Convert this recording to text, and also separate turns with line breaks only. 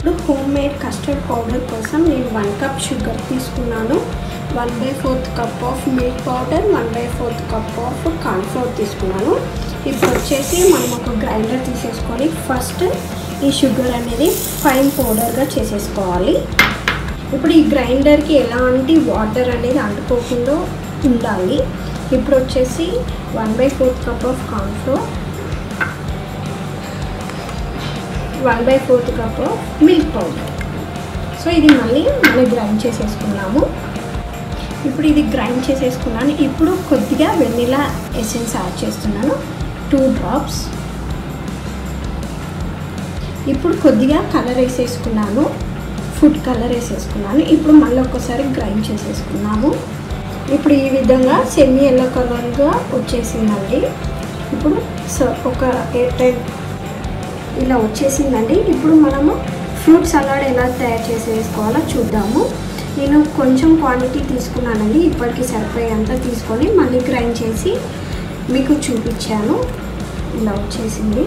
ఇప్పుడు home made custard powder కోసం నేను వన్ కప్ షుగర్ తీసుకున్నాను. One by fourth cup of milk powder one by fourth cup of cornflour తీసుకున్నాను. ఇప్పుడు వచ్చేసి మనం ఒక గ్రైండర్ తీసేసుకొని ఫస్ట్ ఈ షుగర్ అనేది ఫైన్ పౌడర్గా చేసేసుకోవాలి. ఇప్పుడు ఈ గ్రైండర్కి ఎలాంటి వాటర్ అనేది అంటుకోకుండా ఉండాలి. ఇప్పుడు వచ్చేసి one by fourth cup of cornflour one by fourth cup milk powder so ఇది మళ్ళీ మనం గ్రైండ్ చేసేసుకున్నాము. ఇప్పుడు ఇది గ్రైండ్ చేసేసుకున్నాను. ఇప్పుడు కొద్దిగా వెనిలా ఎసెన్స్ యాడ్ చేస్తున్నాను. టూ డ్రాప్స్ ఇప్పుడు కొద్దిగా కలర్ వేసేసుకున్నాను. ఫుడ్ కలర్ వేసేసుకున్నాను. ఇప్పుడు మళ్ళీ ఒక్కసారి గ్రైండ్ చేసేసుకున్నాము. ఇప్పుడు ఈ విధంగా సెమీ ఎల్లో కలర్గా వచ్చేసిందండి. ఇప్పుడు సో ఒక ఎయిర్ టైట్ ఇలా వచ్చేసిందండి. ఇప్పుడు మనము ఫ్రూట్ సలాడ్ ఎలా తయారు చేసేసుకోవాలో చూద్దాము. నేను కొంచెం క్వాంటిటీ తీసుకున్నానండి. ఇప్పటికి సరిపోయేంత తీసుకొని మళ్ళీ గ్రైండ్ చేసి మీకు చూపించాను. ఇలా వచ్చేసింది.